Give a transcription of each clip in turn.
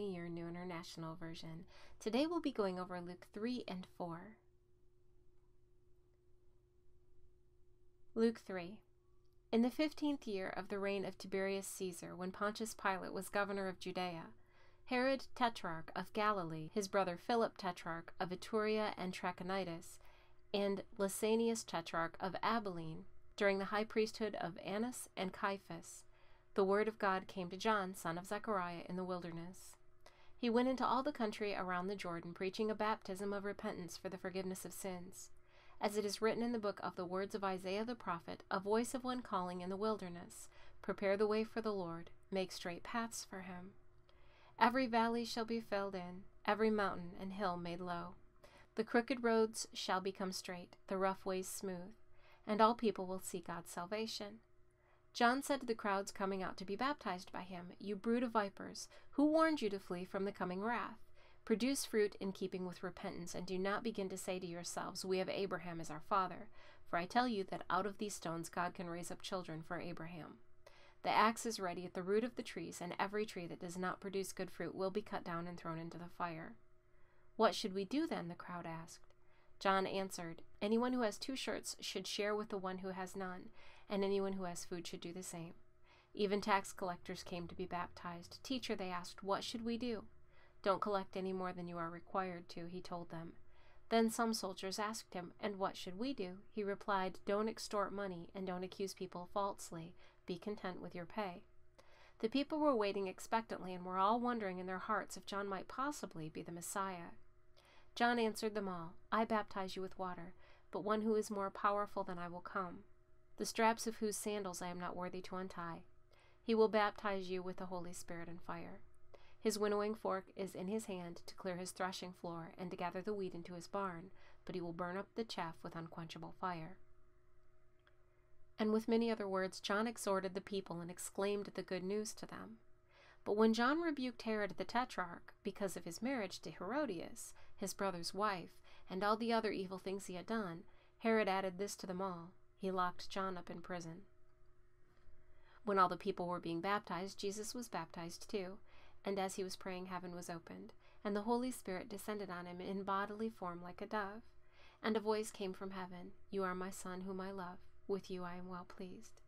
194 of Bible in a Year New International Version. Today we'll be going over Luke 3 and 4. Luke 3. In the fifteenth year of the reign of Tiberius Caesar, when Pontius Pilate was governor of Judea, Herod Tetrarch of Galilee, his brother Philip Tetrarch of Iturea and Trachonitis, and Lysanias Tetrarch of Abilene, during the high priesthood of Annas and Caiaphas, the word of God came to John, son of Zechariah, in the wilderness. He went into all the country around the Jordan, preaching a baptism of repentance for the forgiveness of sins. As it is written in the book of the words of Isaiah the prophet, a voice of one calling in the wilderness, Prepare the way for the Lord, make straight paths for him. Every valley shall be filled in, every mountain and hill made low. The crooked roads shall become straight, the rough ways smooth, and all people will see God's salvation. John said to the crowds coming out to be baptized by him, You brood of vipers, who warned you to flee from the coming wrath? Produce fruit in keeping with repentance, and do not begin to say to yourselves, We have Abraham as our father. For I tell you that out of these stones God can raise up children for Abraham. The axe is ready at the root of the trees, and every tree that does not produce good fruit will be cut down and thrown into the fire. What should we do then? the crowd asked. John answered, Anyone who has two shirts should share with the one who has none and anyone who has food should do the same. Even tax collectors came to be baptized. Teacher, they asked, what should we do? Don't collect any more than you are required to, he told them. Then some soldiers asked him, And what should we do? He replied, Don't extort money, and don't accuse people falsely. Be content with your pay. The people were waiting expectantly and were all wondering in their hearts if John might possibly be the Messiah. John answered them all, I baptize you with water, but one who is more powerful than I will come the straps of whose sandals I am not worthy to untie. He will baptize you with the Holy Spirit and fire. His winnowing fork is in his hand to clear his threshing floor and to gather the wheat into his barn, but he will burn up the chaff with unquenchable fire. And with many other words, John exhorted the people and exclaimed the good news to them. But when John rebuked Herod the Tetrarch because of his marriage to Herodias, his brother's wife, and all the other evil things he had done, Herod added this to them all he locked John up in prison. When all the people were being baptized, Jesus was baptized too, and as he was praying, heaven was opened, and the Holy Spirit descended on him in bodily form like a dove. And a voice came from heaven You are my Son, whom I love. With you I am well pleased.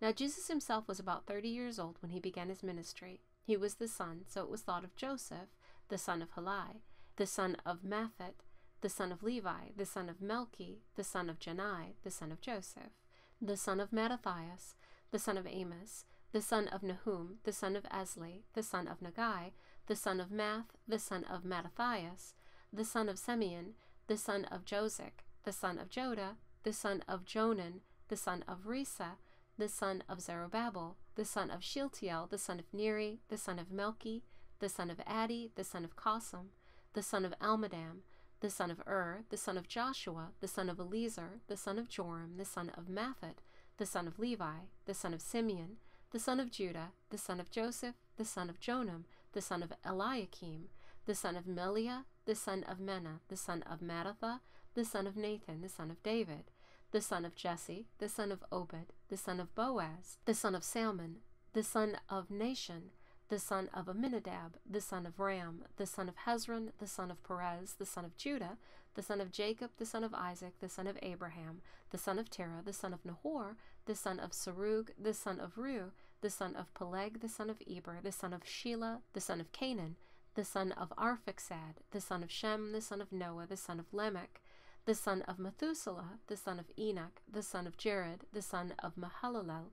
Now Jesus himself was about thirty years old when he began his ministry. He was the son, so it was thought of Joseph, the son of Heli, the son of Matthat, the son of Levi, the son of Melki, the son of Jannai, the son of Joseph, the son of Mattathias, the son of Amos, the son of Nahum, the son of Esli, the son of Naggai, the son of Maath, the son of Mattathias, the son of Simeon, the son of Josek, the son of Joda, the son of Jonan, the son of Rhesa, the son of Zerubbabel, the son of Shealtiel, the son of Neri, the son of Melki, the son of Addi, the son of Cosam, the son of Elmadam, the son of Ur, the son of Joshua, the son of Eliezer, the son of Joram, the son of Matthat, the son of Levi, the son of Simeon, the son of Judah, the son of Joseph, the son of Jonam, the son of Eliakim, the son of Melea, the son of Menna, the son of Mattatha, the son of Nathan, the son of David, the son of Jesse, the son of Obed, the son of Boaz, the son of Salmon, the son of Nahshon, the son of Amminadab, the son of Ram, the son of Hezron, the son of Perez, the son of Judah, the son of Jacob, the son of Isaac, the son of Abraham, the son of Terah, the son of Nahor, the son of Serug, the son of Reu, the son of Peleg, the son of Eber, the son of Shelah, the son of Cainan, the son of Arphaxad, the son of Shem, the son of Noah, the son of Lamech, the son of Methuselah, the son of Enoch, the son of Jared, the son of Mahalalel,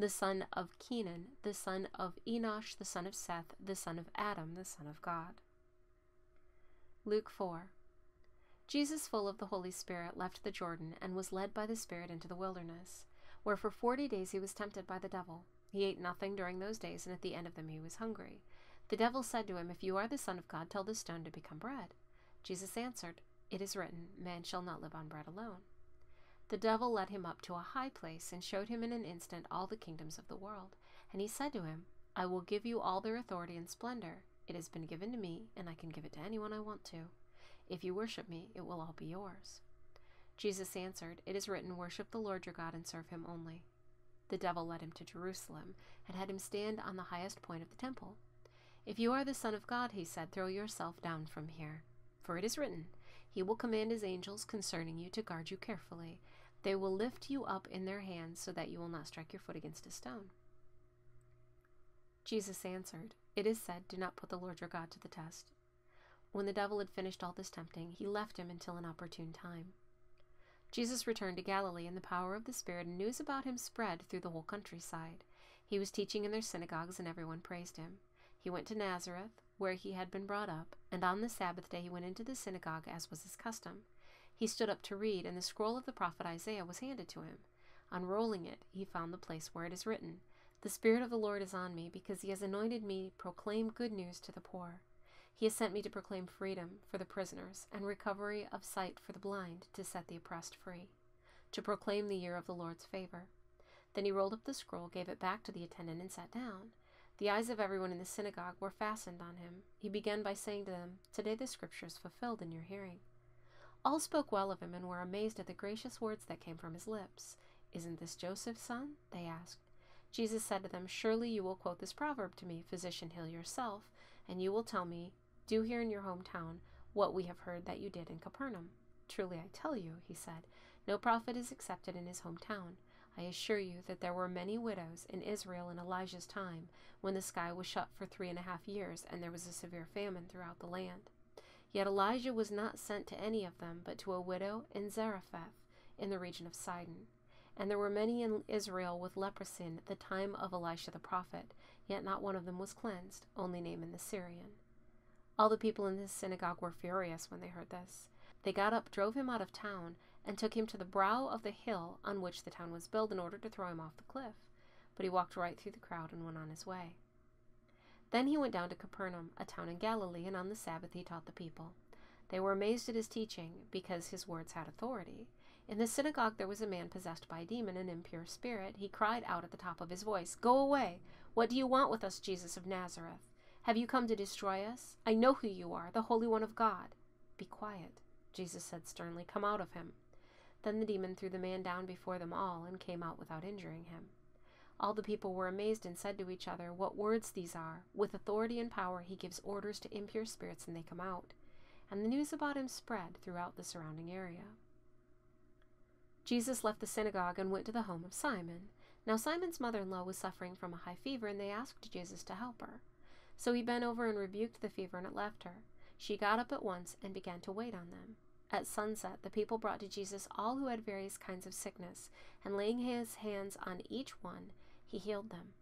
the son of Kenan, the son of Enosh, the son of Seth, the son of Adam, the son of God. Luke 4 Jesus, full of the Holy Spirit, left the Jordan and was led by the Spirit into the wilderness, where for forty days he was tempted by the devil. He ate nothing during those days, and at the end of them he was hungry. The devil said to him, If you are the Son of God, tell this stone to become bread. Jesus answered, It is written, Man shall not live on bread alone. The devil led him up to a high place and showed him in an instant all the kingdoms of the world. And he said to him, I will give you all their authority and splendor. It has been given to me, and I can give it to anyone I want to. If you worship me, it will all be yours. Jesus answered, It is written, Worship the Lord your God and serve him only. The devil led him to Jerusalem and had him stand on the highest point of the temple. If you are the Son of God, he said, throw yourself down from here. For it is written, He will command His angels concerning you to guard you carefully. They will lift you up in their hands so that you will not strike your foot against a stone. Jesus answered, It is said, Do not put the Lord your God to the test. When the devil had finished all this tempting, he left him until an opportune time. Jesus returned to Galilee in the power of the Spirit, and news about him spread through the whole countryside. He was teaching in their synagogues, and everyone praised him. He went to Nazareth, where he had been brought up, and on the Sabbath day he went into the synagogue as was his custom. He stood up to read, and the scroll of the prophet Isaiah was handed to him. Unrolling it, he found the place where it is written, The Spirit of the Lord is on me, because he has anointed me proclaim good news to the poor. He has sent me to proclaim freedom for the prisoners, and recovery of sight for the blind, to set the oppressed free, to proclaim the year of the Lord's favor. Then he rolled up the scroll, gave it back to the attendant, and sat down. The eyes of everyone in the synagogue were fastened on him. He began by saying to them, Today the scripture is fulfilled in your hearing. All spoke well of him and were amazed at the gracious words that came from his lips. Isn't this Joseph's son? They asked. Jesus said to them, Surely you will quote this proverb to me, Physician, heal yourself, and you will tell me, Do here in your hometown what we have heard that you did in Capernaum. Truly I tell you, he said, no prophet is accepted in his hometown. I assure you that there were many widows in Israel in Elijah's time, when the sky was shut for three and a half years, and there was a severe famine throughout the land. Yet Elijah was not sent to any of them, but to a widow in Zarephath, in the region of Sidon. And there were many in Israel with leprosy at the time of Elisha the prophet, yet not one of them was cleansed, only Naaman the Syrian. All the people in the synagogue were furious when they heard this. They got up, drove him out of town, and took him to the brow of the hill on which the town was built in order to throw him off the cliff. But he walked right through the crowd and went on his way. Then he went down to Capernaum, a town in Galilee, and on the Sabbath he taught the people. They were amazed at his teaching, because his words had authority. In the synagogue there was a man possessed by a demon, an impure spirit. He cried out at the top of his voice, Go away! What do you want with us, Jesus of Nazareth? Have you come to destroy us? I know who you are, the Holy One of God. Be quiet, Jesus said sternly. Come out of him. Then the demon threw the man down before them all and came out without injuring him. All the people were amazed and said to each other, What words these are! With authority and power he gives orders to impure spirits and they come out. And the news about him spread throughout the surrounding area. Jesus left the synagogue and went to the home of Simon. Now Simon's mother in law was suffering from a high fever, and they asked Jesus to help her. So he bent over and rebuked the fever, and it left her. She got up at once and began to wait on them. At sunset, the people brought to Jesus all who had various kinds of sickness, and laying his hands on each one, he healed them.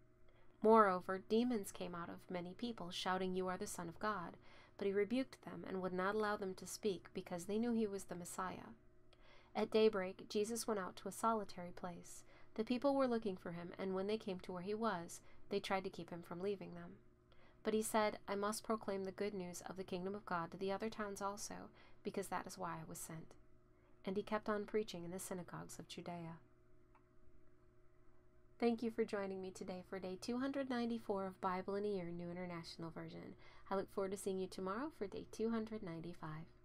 Moreover, demons came out of many people, shouting, You are the Son of God. But he rebuked them and would not allow them to speak, because they knew he was the Messiah. At daybreak, Jesus went out to a solitary place. The people were looking for him, and when they came to where he was, they tried to keep him from leaving them. But he said, I must proclaim the good news of the kingdom of God to the other towns also, because that is why I was sent. And he kept on preaching in the synagogues of Judea. Thank you for joining me today for day 294 of Bible in a Year New International Version. I look forward to seeing you tomorrow for day 295.